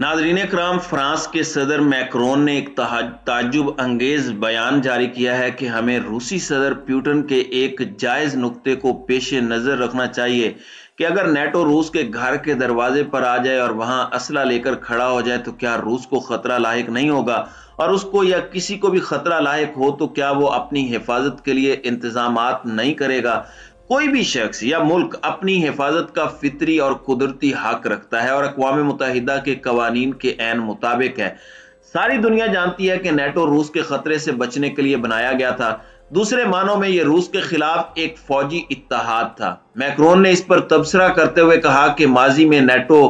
नाजरीन कराम फ्रांस के सदर मैक्रोन ने एक ताजुब अंगेज बयान जारी किया है कि हमें रूसी सदर प्यूटन के एक जायज़ नुक्ते को पेश नज़र रखना चाहिए कि अगर नेटो रूस के घर के दरवाजे पर आ जाए और वहाँ असला लेकर खड़ा हो जाए तो क्या रूस को खतरा लायक नहीं होगा? और उसको या किसी को भी खतरा लायक हो तो क्या वो अपनी हिफाजत के लिए इंतज़ाम नहीं करेगा? कोई भी शख्स या मुल्क अपनी हिफाजत का फितरी और कुदरती हक रखता है और अकवा मुतहदा के कवानीन के एन मुताबिक है। सारी दुनिया जानती है कि नेटो रूस के खतरे से बचने के लिए बनाया गया था। दूसरे मानों में यह रूस के खिलाफ एक फौजी इतिहाद था। मैक्रोन ने इस पर तबसरा करते हुए कहा कि माजी में नेटो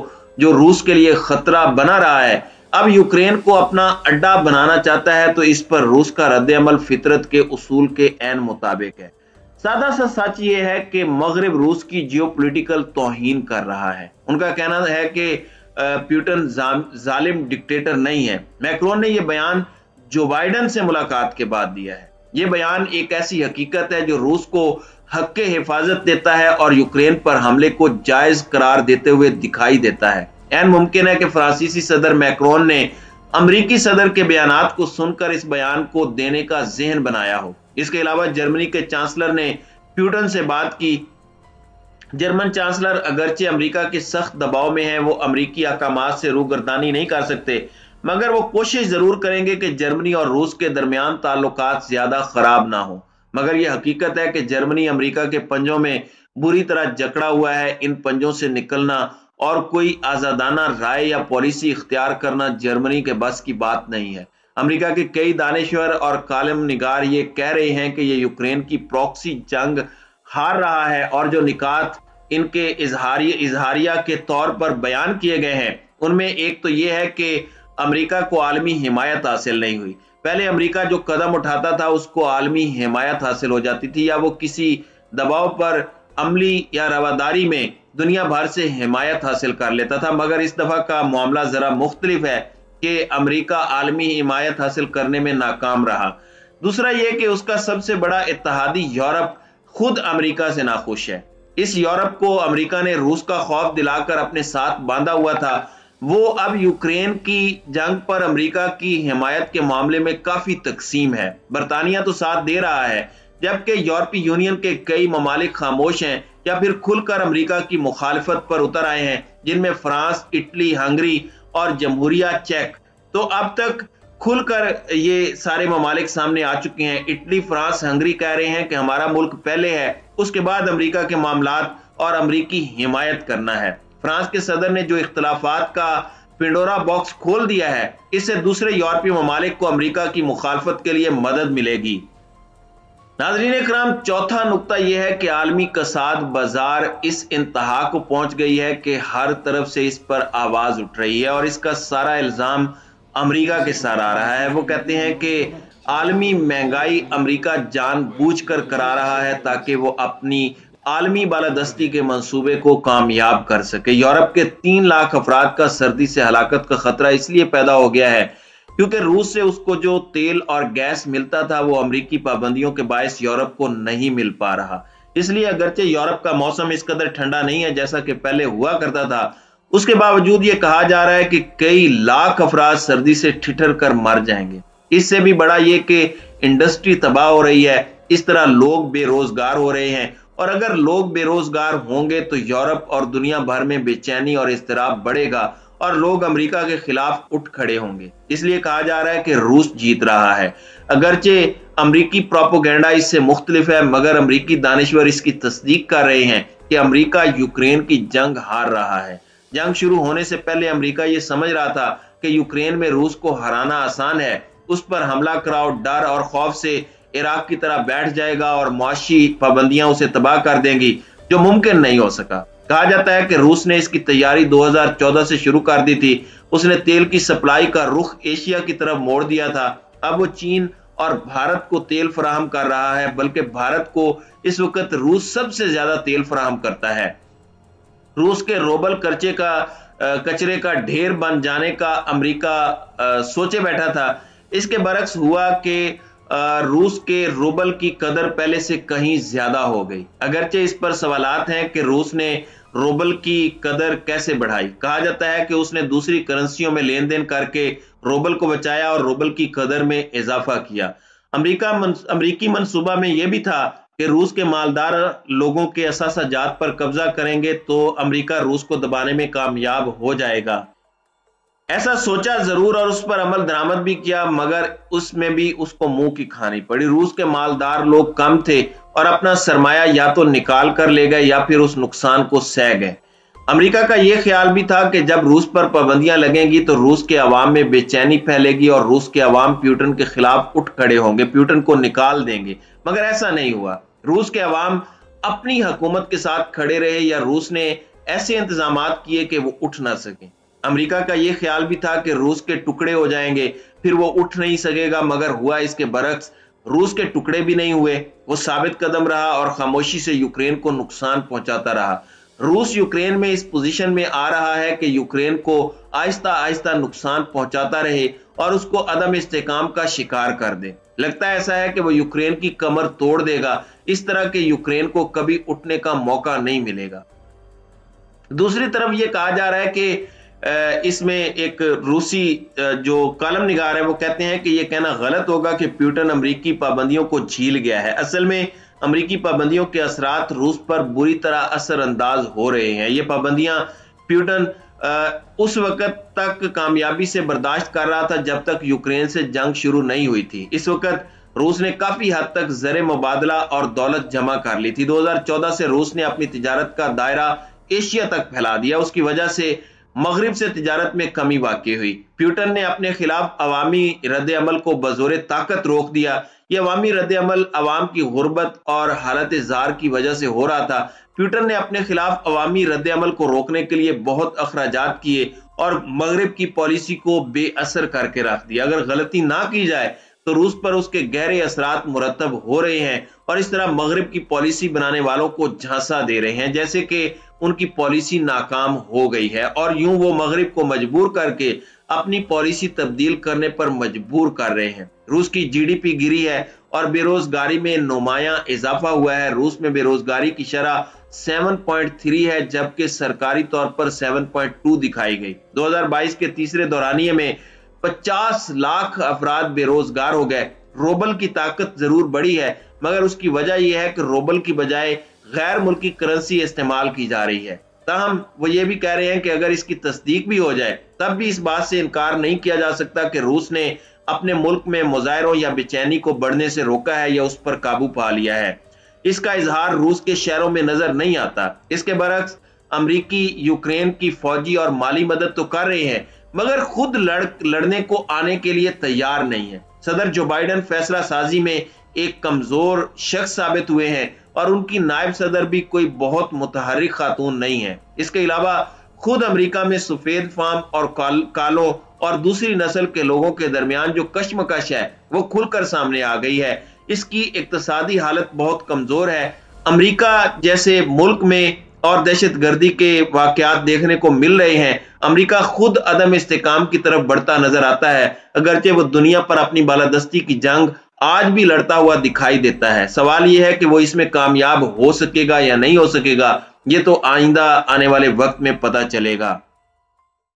जो रूस के लिए खतरा बना रहा है, अब यूक्रेन को अपना अड्डा बनाना चाहता है तो इस पर रूस का रद्द अमल फितरत के उसूल के एन मुताबिक है। सादा सा सच ये है कि मगरब रूस की जियो पोलिटिकल तोहन कर रहा है। उनका कहना है कि प्यूटन जालिम डिक्टेटर नहीं है। मैक्रोन ने यह बयान जो बाइडन से मुलाकात के बाद दिया है। ये बयान एक ऐसी हकीकत है जो रूस को हक के हिफाजत देता है और यूक्रेन पर हमले को जायज़ करार देते हुए दिखाई देता है। एन मुमकिन है कि फ्रांसीसी सदर मैक्रोन ने अमरीकी सदर के बयान को सुनकर इस बयान को देने का जहन बनाया हो। इसके अलावा जर्मनी के चांसलर ने प्यूटन से बात की। जर्मन चांसलर अगरचे अमेरिका के सख्त दबाव में है, वो अमरीकी अहकाम से रूगर्दानी नहीं कर सकते। मगर वो कोशिश ज़रूर करेंगे कि जर्मनी और रूस के दरमियान ताल्लुक ज़्यादा खराब ना हो। मगर यह हकीकत है कि जर्मनी अमेरिका के पंजों में बुरी तरह जकड़ा हुआ है। इन पंजों से निकलना और कोई आजादाना राय या पॉलिसी इख्तियार करना जर्मनी के बस की बात नहीं है। अमेरिका के कई दानश्वर और कालम निगार ये कह रहे हैं कि ये यूक्रेन की प्रॉक्सी जंग हार रहा है और जो निकात इनके इजहारी, इजहारिया के तौर पर बयान किए गए हैं, उनमें एक तो ये है कि अमेरिका को आलमी हिमायत हासिल नहीं हुई। पहले अमेरिका जो कदम उठाता था, उसको आलमी हिमायत हासिल हो जाती थी या वो किसी दबाव पर अमली या रवादारी में दुनिया भर से हिमायत हासिल कर लेता था, मगर इस दफ़ा का मामला जरा मुख्तलिफ़ है। कि अमेरिका आलमी हिमायत हासिल करने में नाकाम रहा। दूसरा यह कि उसका सबसे बड़ा इतिहादी यूरोप खुद अमेरिका से नाखुश है। इस यूरोप को अमेरिका ने रूस का खौफ दिलाकर अपने साथ बांधा हुआ था। वो अब यूक्रेन की जंग पर अमेरिका की हिमायत के मामले में काफ़ी तकसीम है। बरतानिया तो साथ दे रहा है, जबकि यूरोपीय यूनियन के कई ममालिक खामोश हैं या फिर खुलकर अमेरिका की मुखालफत पर उतर आए हैं, जिनमें फ्रांस, इटली, हंगरी और जमहूरिया चेक। तो अब तक खुलकर ये सारे ममालिक सामने आ चुके हैं। इटली, फ्रांस, हंगरी कह रहे हैं कि हमारा मुल्क पहले है, उसके बाद अमेरिका के मामला और अमरीकी हिमायत करना है। फ्रांस के सदर ने जो इख्तलाफात का पिंडोरा बॉक्स खोल दिया है, इससे दूसरे यूरोपीय ममालिक को अमरीका की मुखालफत के लिए मदद मिलेगी। नाजरीन कराम चौथा नुकता यह है कि आलमी कसाद बाज़ार इस इंतहा को पहुँच गई है कि हर तरफ़ से इस पर आवाज़ उठ रही है और इसका सारा इल्ज़ाम अमरीका के साथ आ रहा है। वो कहते हैं कि आलमी महँगाई अमरीका जान बूझ कर करा रहा है ताकि वो अपनी आलमी बालादस्ती के मंसूबे को कामयाब कर सके। यूरोप के तीन लाख अफराद का सर्दी से हलाकत का खतरा इसलिए पैदा हो गया है क्योंकि रूस से उसको जो तेल और गैस मिलता था, वो अमरीकी पाबंदियों के बायस यूरोप को नहीं मिल पा रहा। इसलिए अगरचे यूरोप का मौसम इस कदर ठंडा नहीं है जैसा कि पहले हुआ करता था। उसके बावजूद ये कहा जा रहा है कि कई लाख अफराद सर्दी से ठिठर कर मर जाएँगे। इससे भी बड़ा ये कि इंडस्ट्री तबाह हो रही है, इस तरह लोग बेरोजगार हो रहे हैं। और अगर लोग बेरोजगार होंगे तो यूरोप और दुनिया भर में बेचैनी और इसतराब बढ़ेगा। और लोग अमेरिका के खिलाफ उठ खड़े होंगे। इसलिए कहा जा रहा है कि रूस जीत रहा है। अगरचे अमरीकी प्रोपोगेंडा इससे मुख्तलिफ़ है, मगर अमरीकी दानश्वर इसकी तस्दीक कर रहे हैं कि अमरीका यूक्रेन की जंग हार रहा है। जंग शुरू होने से पहले अमरीका ये समझ रहा था कि यूक्रेन में रूस को हराना आसान है। उस पर हमला कराओ, डर और खौफ से इराक की तरह बैठ जाएगा और मुआशी पाबंदियाँ उसे तबाह कर देंगी, जो मुमकिन नहीं हो सका। कहा जाता है कि रूस ने इसकी तैयारी 2014 से शुरू कर दी थी। उसने तेल की सप्लाई का रुख एशिया की तरफ़ मोड़ दिया था। अब वो चीन और भारत को तेल फराहम कर रहा है, बल्कि भारत को इस वक्त रूस सबसे ज़्यादा तेल फराहम करता है। रूस के रोबल कर्चे का कचरे का ढेर बन जाने का अमेरिका सोचे बैठा था। इसके बरक्स हुआ कि रूस के रूबल की कदर पहले से कहीं ज़्यादा हो गई। अगरचे इस पर सवाल हैं कि रूस ने रोबल की कदर कैसे बढ़ाई। कहा जाता है कि उसने दूसरी करेंसियों में लेन देन करके रोबल को बचाया और रूबल की कदर में इजाफा किया। अमेरिका अमरीकी मनसूबा में यह भी था कि रूस के मालदार लोगों के असासा जात पर कब्जा करेंगे तो अमेरिका रूस को दबाने में कामयाब हो जाएगा। ऐसा सोचा ज़रूर और उस पर अमल दरामद भी किया, मगर उसमें भी उसको मुँह की खानी पड़ी। रूस के मालदार लोग कम थे और अपना सरमाया या तो निकाल कर ले गए या फिर उस नुकसान को सह गए। अमेरिका का यह ख्याल भी था कि जब रूस पर पाबंदियाँ लगेंगी तो रूस के अवाम में बेचैनी फैलेगी और रूस के अवाम प्यूटन के खिलाफ उठ खड़े होंगे, प्यूटन को निकाल देंगे। मगर ऐसा नहीं हुआ। रूस के अवाम अपनी हुकूमत के साथ खड़े रहे या रूस ने ऐसे इंतज़ाम किए कि वो उठ ना सके। अमेरिका का यह ख्याल भी था कि रूस के टुकड़े हो जाएँगे, फिर वो उठ नहीं सकेगा, मगर हुआ इसके बरक्स। रूस के टुकड़े भी नहीं हुए, वो साबित कदम रहा और खामोशी से यूक्रेन को नुकसान पहुंचाता रहा। रूस यूक्रेन में इस पोजीशन में आ रहा है कि यूक्रेन को आहिस्ता आहिस्ता नुकसान पहुंचाता रहे और उसको अदम इस्तेकाम का शिकार कर दे। लगता ऐसा है कि वो यूक्रेन की कमर तोड़ देगा, इस तरह के यूक्रेन को कभी उठने का मौका नहीं मिलेगा। दूसरी तरफ़ ये कहा जा रहा है कि इसमें एक रूसी जो कलम निगार है, वो कहते हैं कि ये कहना गलत होगा कि प्यूटन अमरीकी पाबंदियों को झील गया है। असल में अमरीकी पाबंदियों के असरात रूस पर बुरी तरह असरअंदाज हो रहे हैं। ये पाबंदियाँ प्यूटन उस वक्त तक कामयाबी से बर्दाश्त कर रहा था जब तक यूक्रेन से जंग शुरू नहीं हुई थी। इस वक्त रूस ने काफ़ी हद तक जर मुबादला और दौलत जमा कर ली थी। 2014 से रूस ने अपनी तजारत का दायरा एशिया तक फैला दिया। उसकी वजह से मगरब से तजारत में कमी वाकई हुई। प्यूटन ने अपने खिलाफ अवामी रद्द अमल को बजोर ताकत रोक दिया। यह अवामी रद्द अमल अवाम की गुर्बत और हालत जार की वजह से हो रहा था। प्यूटन ने अपने खिलाफ अवामी रद्द अमल को रोकने के लिए बहुत अखराज किए और मगरब की पॉलिसी को बेअसर करके रख दिया। अगर गलती ना की जाए तो रूस पर उसके गहरे असरात मुरतब हो रहे हैं और इस तरह मगरब की पॉलिसी बनाने वालों को झांसा दे रहे हैं, जैसे कि उनकी पॉलिसी नाकाम हो गई है। और यूँ वो मगरब को मजबूर करके अपनी पॉलिसी तब्दील करने पर मजबूर कर रहे हैं। रूस की जीडीपी गिरी है और बेरोजगारी में नुमाया इजाफा हुआ है। रूस में बेरोजगारी की शरह 7.3 है, जबकि सरकारी तौर पर 7.2 दिखाई गई। 2022 के तीसरे दौरानिए में 50 लाख अफराद बेरोजगार हो गए। रोबल की ताकत ज़रूर बढ़ी है, मगर उसकी वजह यह है कि रोबल की बजाय गैर मुल्की करेंसी इस्तेमाल की जा रही है। तहम, वो ये भी कह रहे हैं कि अगर इसकी तस्दीक भी हो जाए, तब भी इस बात से इनकार नहीं किया जा सकता कि रूस ने अपने मुल्क में मुजाहरों या बेचैनी को बढ़ने से रोका है या उस पर काबू पा लिया है। इसका इजहार रूस के शहरों में नज़र नहीं आता। इसके बरक्स अमरीकी, यूक्रेन की फौजी और माली मदद तो कर रहे हैं मगर खुद लड़ लड़ने को आने के लिए तैयार नहीं है। सदर जो बाइडन फैसला साजी में एक कमज़ोर शख्स साबित हुए हैं और उनकी नायब सदर भी कोई बहुत मुतहरिक खातून नहीं है। इसके अलावा खुद अमेरिका में सफ़ेद फार्म और काल, कालों और दूसरी नस्ल के लोगों के दरमियान जो कश्मकश है वो खुलकर सामने आ गई है। इसकी इकतसादी हालत बहुत कमज़ोर है। अमेरिका जैसे मुल्क में और दहशत गर्दी के वाकत देखने को मिल रहे हैं। अमरीका खुद अदम इस्तेकाम की तरफ़ बढ़ता नज़र आता है। अगरचे वो दुनिया पर अपनी बालादस्ती की जंग आज भी लड़ता हुआ दिखाई देता है। सवाल यह है कि वो इसमें कामयाब हो सकेगा या नहीं हो सकेगा, ये तो आइंदा आने वाले वक्त में पता चलेगा।